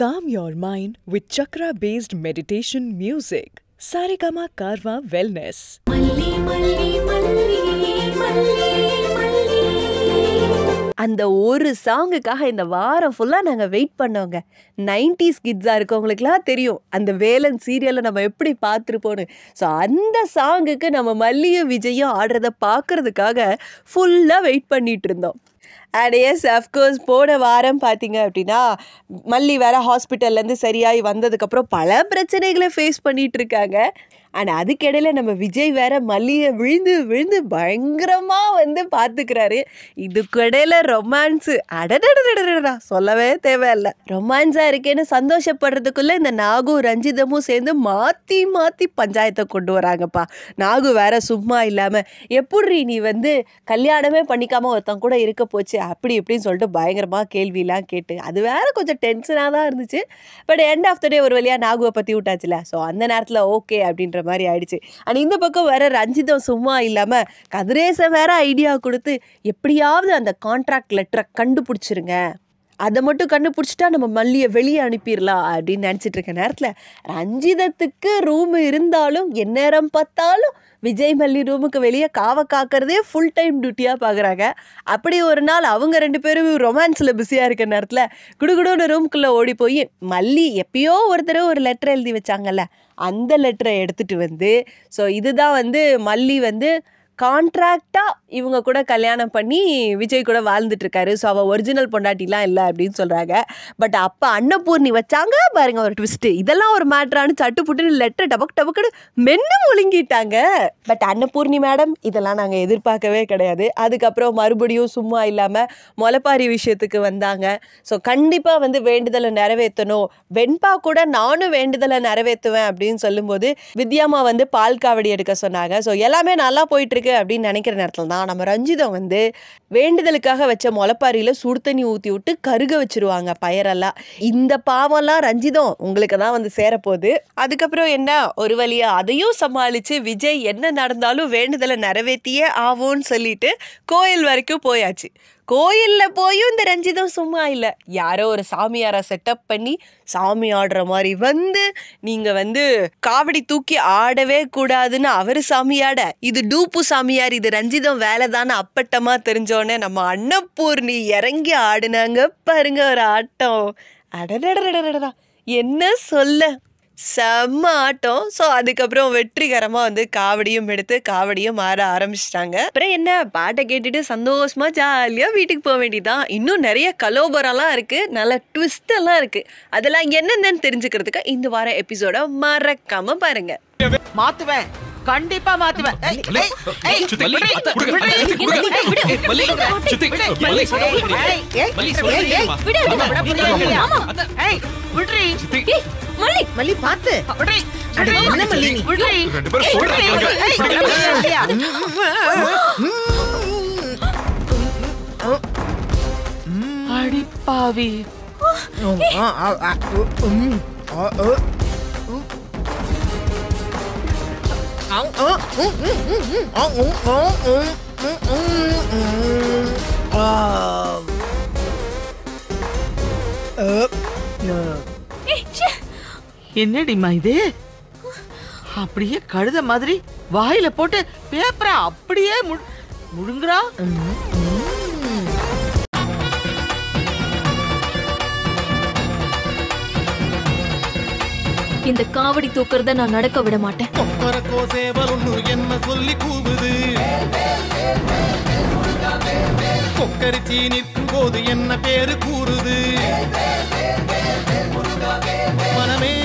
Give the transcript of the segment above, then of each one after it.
Calm your mind with chakra based meditation music. Saregama Karwa Wellness. அந்த ஒரு சாங்குக்காக இந்த வாரம் ஃபுல்லாக நாங்கள் வெயிட் பண்ணோங்க. நைன்டிஸ் கிட்ஸாக இருக்கவங்களுக்குலாம் தெரியும். அந்த வேலன் சீரியலை நம்ம எப்படி பார்த்துருப்போன்னு ஸோ அந்த சாங்குக்கு நம்ம மல்லியும் விஜயும் ஆடுறத பார்க்கறதுக்காக ஃபுல்லாக வெயிட் பண்ணிட்டு இருந்தோம். அண்ட் எஸ் அஃப்கோர்ஸ் போன வாரம் பார்த்தீங்க அப்படின்னா மல்லி வேற ஹாஸ்பிட்டல்லேருந்து சரியாகி வந்ததுக்கப்புறம் பல பிரச்சனைகளை ஃபேஸ் பண்ணிகிட்ருக்காங்க ஆனால் அதுக்கிடையில் நம்ம விஜய் வேற மல்லியை விழுந்து விழுந்து பயங்கரமாக வந்து பார்த்துக்கிறாரு இதுக்கிடையில் ரொமான்ஸு அடடடடா சொல்லவே தேவையில்ல. ரொமான்ஸாக இருக்கேன்னு சந்தோஷப்படுறதுக்குள்ளே இந்த நாகு ரஞ்சிதமும் சேர்ந்து மாற்றி மாற்றி பஞ்சாயத்தை கொண்டு வராங்கப்பா. நாகு வேற சும்மா இல்லாமல் எப்படி நீ வந்து கல்யாணமே பண்ணிக்காமல் ஒருத்தன் கூட இருக்க போச்சு? அப்படி இப்படின்னு சொல்லிட்டு பயங்கரமாக கேள்வியெலாம் கேட்டு அது வேற கொஞ்சம் டென்ஷனாக தான் இருந்துச்சு. But end of the day ஒரு வழியாக நாகுவை பற்றி விட்டாச்சுல. ஸோ அந்த நேரத்தில் ஓகே அப்படின்ற மாதிரி ஆயிடுச்சு. அண்ட் இந்த பக்கம் வேற ரஞ்சிதம் சும்மா இல்லாமல் கதிரேசன் வேற ஐடியா கொடுத்து எப்படியாவது அந்த கான்ட்ராக்ட் லெட்டரை கண்டுபிடிச்சிருங்க. அதை மட்டும் கண்டுபிடிச்சிட்டா நம்ம மல்லியை வெளியே அனுப்பிடலாம் அப்படின்னு நினச்சிட்டு இருக்க நேரத்தில் ரஞ்சிதத்துக்கு ரூம் இருந்தாலும் எந்நேரம் பார்த்தாலும் விஜய் மல்லி ரூமுக்கு வெளியே காவை காக்கிறதே ஃபுல் டைம் டியூட்டியாக பார்க்குறாங்க அப்படி ஒரு நாள் அவங்க ரெண்டு பேரும் ரொமான்ஸில் பிஸியாக இருக்க நேரத்தில் குடுகுடுன்னு ரூம்குள்ளே ஓடி போய் மல்லி எப்பயோ ஒரு தடவை ஒரு லெட்டர் எழுதி வச்சாங்கல்ல அந்த லெட்டரை எடுத்துகிட்டு வந்து ஸோ இதுதான் வந்து மல்லி வந்து கான்ட்ராக்டாக இவங்க கூட கல்யாணம் பண்ணி விஜய் கூட வாழ்ந்துட்டுருக்காரு. ஸோ அவள் ஒரிஜினல் பொண்டாட்டிலாம் இல்லை அப்படின்னு சொல்கிறாங்க பட் அப்போ அன்னபூர்ணி வச்சாங்க. பாருங்க ஒரு ட்விஸ்ட்டு இதெல்லாம் ஒரு மேட்ரானு சட்டு புட்டுன்னு லெட்டர் டபக் டபக்குன்னு மென்னு ஒழுங்கிட்டாங்க பட் அன்னபூர்ணி மேடம் இதெல்லாம் நாங்கள் எதிர்பார்க்கவே கிடையாது. அதுக்கப்புறம் மறுபடியும் சும்மா இல்லாமல் முளப்பாரி விஷயத்துக்கு வந்தாங்க. ஸோ கண்டிப்பாக வந்து வேண்டுதலை நிறைவேற்றணும். வெண்பா கூட நானும் வேண்டுதலை நிறைவேற்றுவேன் அப்படின்னு சொல்லும்போது வித்யாமா வந்து பால் காவடி எடுக்க சொன்னாங்க. ஸோ எல்லாமே நல்லா போயிட்டு இருக்கு அப்படின்னு நினைக்கிற நேரத்தில் தான் நம்ம ரஞ்சிதம் வந்து வேண்டுதலுக்காக வச்ச முளப்பாரியில் சுடு தண்ணி ஊற்றி விட்டு கருக வச்சிருவாங்க பயரெல்லாம் இந்த பாவம்லாம் ரஞ்சிதம் உங்களுக்கு தான் வந்து சேரப்போகுது. அதுக்கப்புறம் என்ன? ஒரு வழியாக அதையும் சமாளித்து விஜய் என்ன நடந்தாலும் வேண்டுதலை நிறைவேற்றியே ஆவோன்னு சொல்லிட்டு கோயில் வரைக்கும் போயாச்சு. கோயிலில் போயும் இந்த ரஞ்சிதம் சும்மா இல்லை. யாரோ ஒரு சாமியாரை செட்டப் பண்ணி சாமி ஆடுற மாதிரி வந்து நீங்கள் வந்து காவடி தூக்கி ஆடவே கூடாதுன்னு அவர் சாமியாட இது டூப்பு சாமியார் இது ரஞ்சிதம் வேலை தானே அப்பட்டமாக தெரிஞ்சோடனே நம்ம அன்னப்பூர்ணி இறங்கி ஆடுனாங்க. பாருங்க ஒரு ஆட்டம். அடடடடடடா என்ன சொல்ல? செம்ம ஆட்டம். ஸோ அதுக்கப்புறம் வெற்றிகரமாக வந்து காவடியும் எடுத்து காவடியும் மாற ஆரம்பிச்சிட்டாங்க. அப்புறம் என்ன? பாட்டை கேட்டுட்டு சந்தோஷமாக ஜாலியாக வீட்டுக்கு போக வேண்டியதான் இன்னும் நிறைய கலோபரம்லாம் இருக்குது நல்ல ட்விஸ்டெல்லாம் இருக்குது அதெல்லாம் என்னென்னு தெரிஞ்சுக்கிறதுக்கு இந்த வார எபிசோட மறக்காமல் பாருங்கள் மாற்றுவேன் கண்டிப்பா மாத்துவேன் மல்லி, மல்லி, பாத்து. என்ன மல்லி. ரெண்டு பேரும் ஏய், என்னடிம்மா இது? அப்படியே கழுத மாதிரி வாயில போட்டு பேப்பரை அப்படியே முழுங்குறா? இந்த காவடி தூக்குறத நான் நடக்க விட மாட்டேன். என்ன சொல்லி கூவுது. கொக்கரிச்சி நிற்கும் போது என்ன பேரு கூறுது. மனமே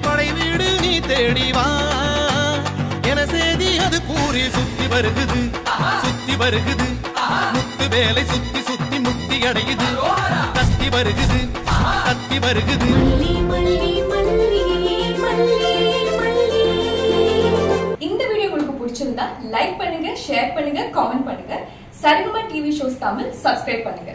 படை வீடு நீ தேடி வா. என செய்தி அது கூறி சுத்தி வருகுது. சுத்தி வருகுது. முத்து வேலை சுத்தி சுத்தி முக்தி அடையுது. கத்தி வருகுது. கத்தி வருகுது. லைக் பண்ணுங்க ஷேர் பண்ணுங்க காமெண்ட் பண்ணுங்க. Saregama TV shows Tamil subscribe பண்ணுங்க.